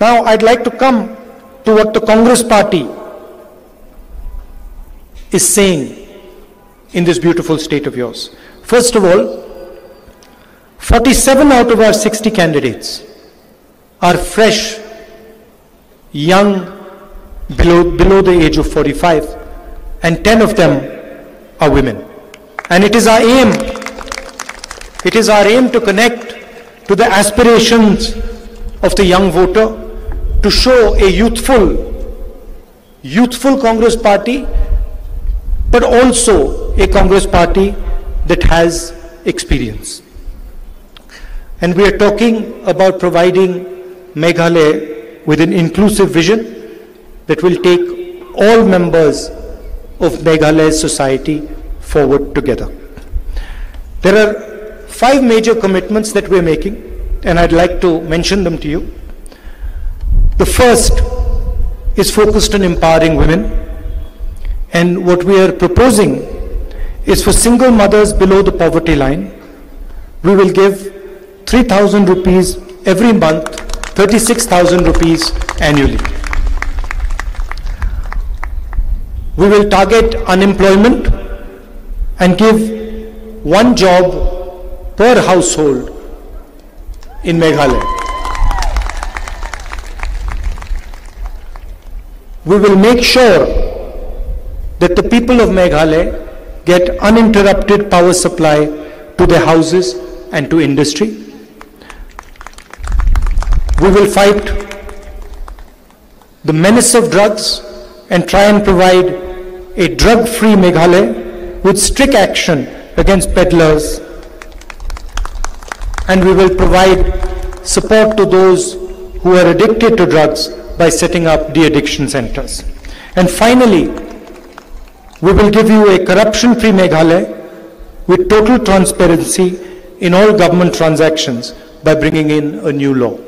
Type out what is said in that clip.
Now, I'd like to come to what the Congress party is saying in this beautiful state of yours. First of all, 47 out of our 60 candidates are fresh, young, below, below the age of 45, and 10 of them are women. And it is our aim, it is our aim to connect to the aspirations of the young voter, to show a youthful, youthful Congress party, but also a Congress party that has experience. And we are talking about providing Meghalaya with an inclusive vision that will take all members of Meghalaya's society forward together. There are five major commitments that we're making, and I'd like to mention them to you. The first is focused on empowering women, and what we are proposing is for single mothers below the poverty line, we will give 3,000 rupees every month, 36,000 rupees annually. We will target unemployment and give one job per household in Meghalaya. We will make sure that the people of Meghalaya get uninterrupted power supply to their houses and to industry. We will fight the menace of drugs and try and provide a drug-free Meghalaya with strict action against peddlers. And we will provide support to those who are addicted to drugs by setting up de-addiction centers. And finally, we will give you a corruption-free Meghalaya with total transparency in all government transactions by bringing in a new law.